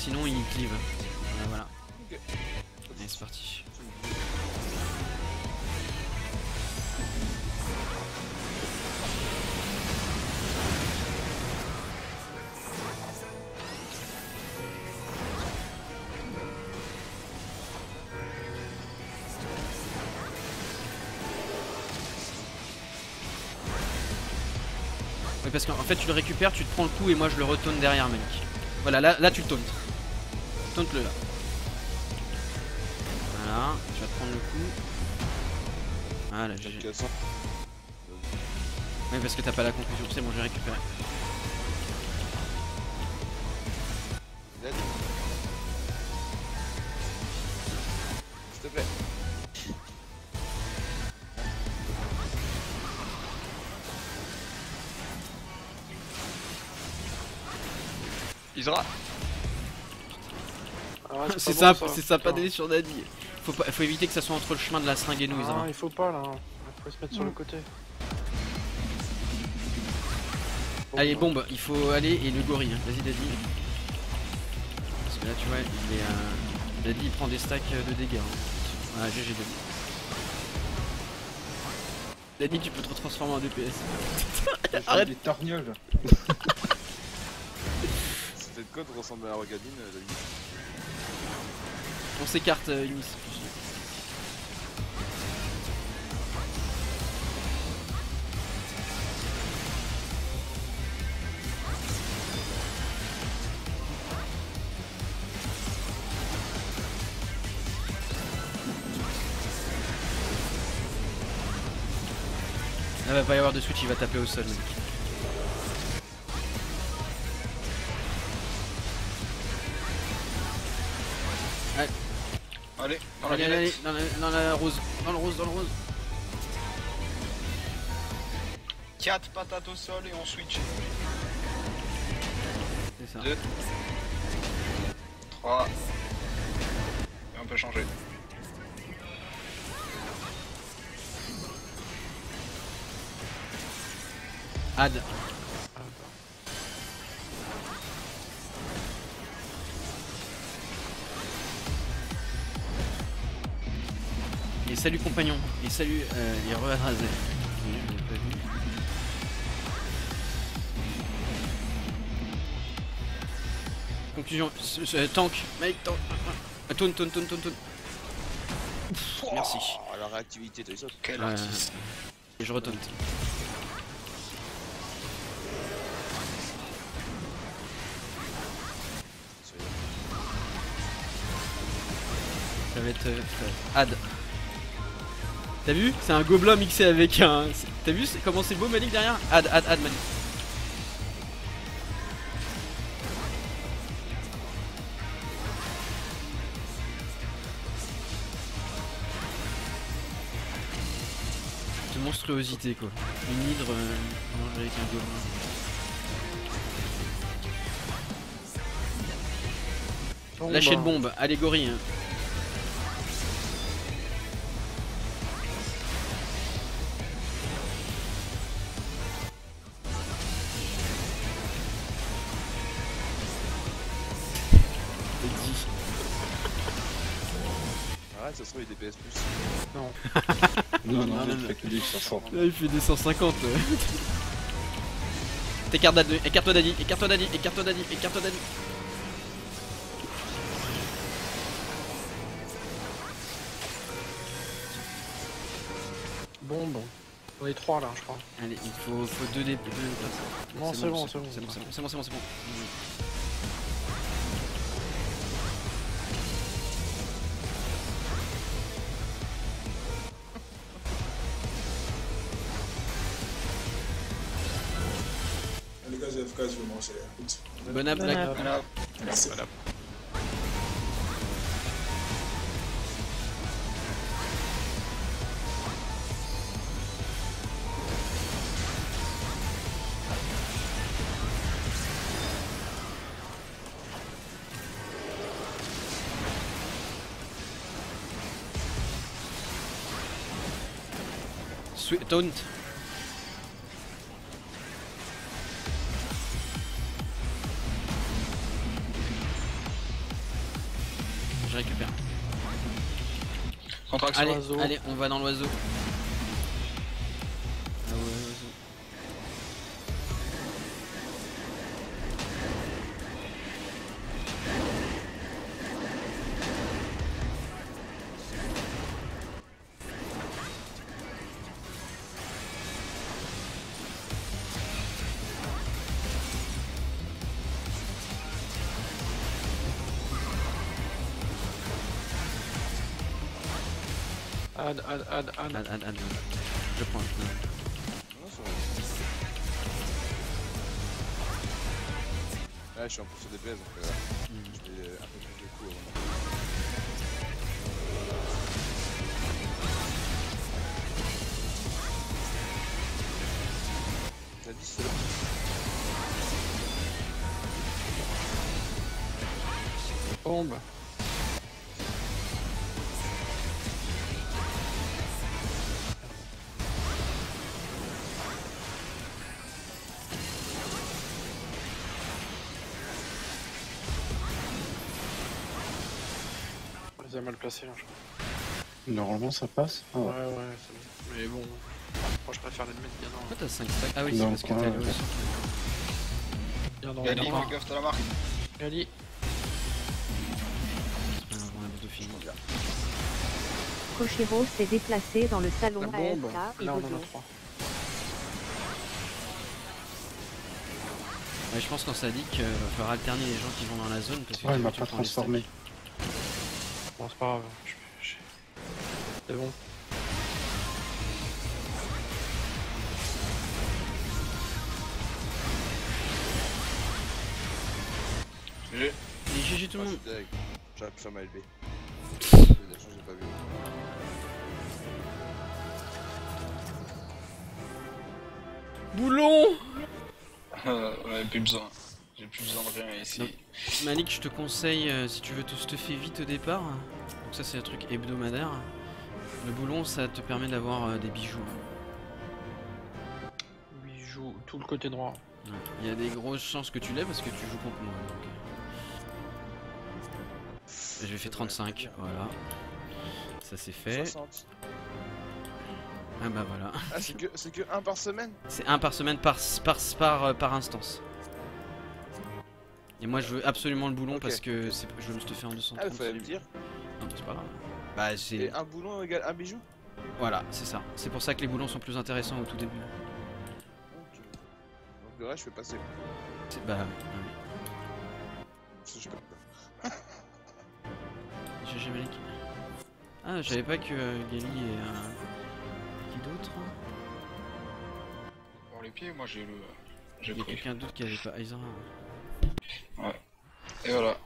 sinon il clive. Voilà, voilà. Allez, c'est parti. Oui parce qu'en en fait tu le récupères, tu te prends le coup et moi je le retourne derrière Malik. Voilà là, là tu le tauntes. Taunte le là. Voilà, tu vas prendre le coup. Voilà, GG. 400. Oui parce que t'as pas la conclusion, c'est bon j'ai récupéré. S'il te plaît. Isra Ah, C'est ça, bon, c'est ça pas d'aller sur Daddy. Faut, pas, faut éviter que ça soit entre le chemin de la seringue et nous, Ah, Isra. il faut pas là. Il faut se mettre sur le côté. Bon, Allez, bah, bombe, il faut aller et le gorille. hein. Vas-y, Daddy. Parce que là, tu vois, il est. euh, Daddy, il prend des stacks euh, de dégâts. hein. Voilà, GG Daddy. Daddy, tu peux te transformer en DPS. Arrête. des torgnoles. Cette code ressemble à la Rogadine, euh, David. On s'écarte, euh, Unis. Là, va pas y avoir de switch, il va taper au sol. La Allez, allez, allez, violette. dans la, dans la rose, dans le rose, dans le rose. 4 patates au sol et on switch. C'est ça. Deux. 3. Et on peut changer. Ad. Salut compagnon. Et salut euh, l'ai pas vu. Conclusion. ce- ce- tank. Mike, tank. Ah, Taunt, taunt, taunt, taunt, taunt. Merci. Oh, la réactivité de ça. Quel artiste. Et je retente. Ça va être euh, euh, Ad. T'as vu C'est un gobelin mixé avec un. T'as vu comment c'est beau Malik derrière Ad, Ad, Ad Malik. De monstruosité quoi. Une hydre euh, avec un gobelin. Lâchez le bombe, allégorie. Hein. Ça se trouve, il est DPS plus. Non. Non, non, non, non, il fait que des 500. Là il fait des 150. ouais. T'écarte Dad- écarte-toi Daddy, écarte-toi Daddy, écarte-toi Daddy. Bon, bon. On est trois là, je crois. Allez, il faut, faut deux dés. deux places. Non, c'est bon, c'est bon. C'est bon, c'est bon, c'est bon, j'ai FK, je vais manger. App, Black. app. Sweet taunt. Récupère. Contraction. Allez, l'oiseau. allez, on va dans l'oiseau. Add, add, add, add. Ad, ad, ad. Je prends. Ouais, je suis en plus sur DPS donc euh, Mhm. je vais un peu plus de coups avant. T'as dit c'est là Bombe. Mal placés là, je crois. Normalement, ça passe. Ah, Ouais, ouais. ouais, c'est bon. Mais bon. Moi je préfère les mettre bien dans, Pourquoi t'as 5 stacks Ah oui, c'est parce que t'as sol. bien dans Gali, le fais gaffe, t'as la marque. Gali. Ah. Koshiro s'est déplacé dans le salon. AFK et Là on en Dodo. a trois. Ouais, je pense quand ça dit qu'il va falloir alterner les gens qui vont dans la zone parce que Ouais, il m'a tu pas transformé. Bon, c'est pas grave. C'est bon. Et GG tout le Ah, monde. J'ai appuyé sur ma LB. J'ai pas vu. Boulon Euh, ouais, plus besoin. J'ai plus besoin de rien ici. Non. Malik, je te conseille, euh, si tu veux tout stuffer vite au départ, donc ça c'est un truc hebdomadaire, le boulon ça te permet d'avoir euh, des bijoux. Lui joue tout le côté droit. Ouais. Il y a des grosses chances que tu l'aies parce que tu joues contre moi. donc. Je vais fait 35, voilà. Ça c'est fait. 60. Ah bah voilà. Ah, c'est que, c'est que un par semaine? C'est un par semaine par, par, par, euh, par instance. Et moi je veux absolument le boulon parce que c'est- je veux me stuffer en 230. Ah, il fallait me dire. Non, c'est pas grave. Bah c'est... un boulon égale un bijou? Voilà, c'est ça. C'est pour ça que les boulons sont plus intéressants au tout début. Ok. Donc le reste, je fais passer. C'est- Bah ouais. Peux pas. GG Malik. Ah, je savais pas que euh, Gali et... euh, Qui d'autre Pour les pieds, moi j'ai le. J'ai Il y a pris. quelqu'un d'autre qui avait pas Aizen. Et voilà.